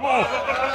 说